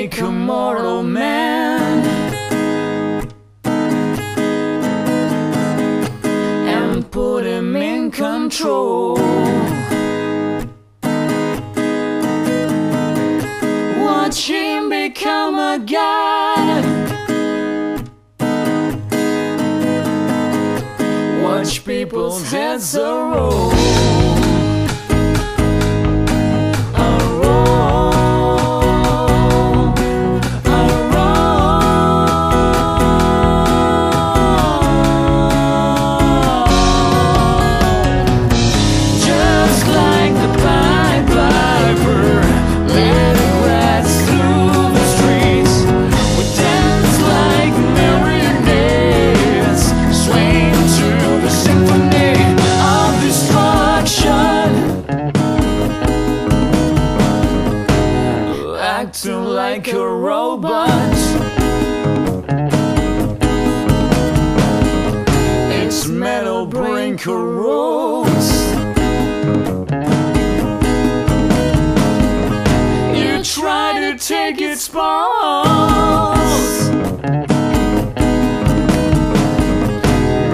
take a mortal man and put him in control. Watch him become a god. Watch people's heads roll. You try to take its pulse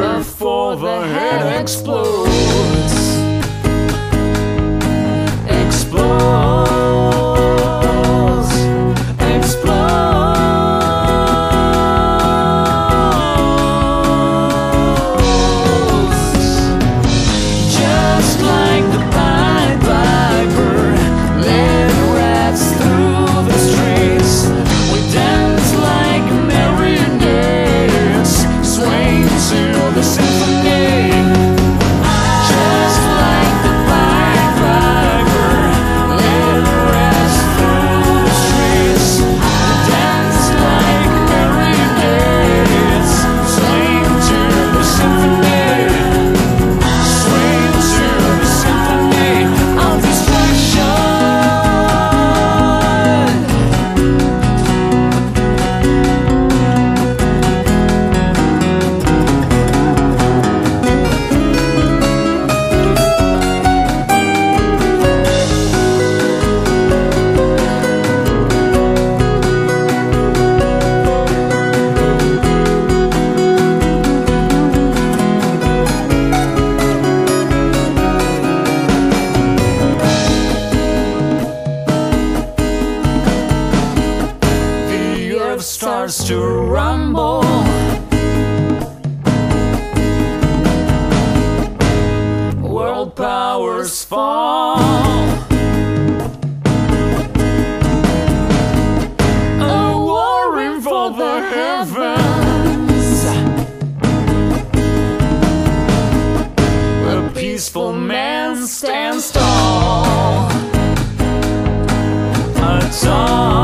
before the head explodes. Starts to rumble. World powers fall. A warring for the heavens. A peaceful man stands tall. A tall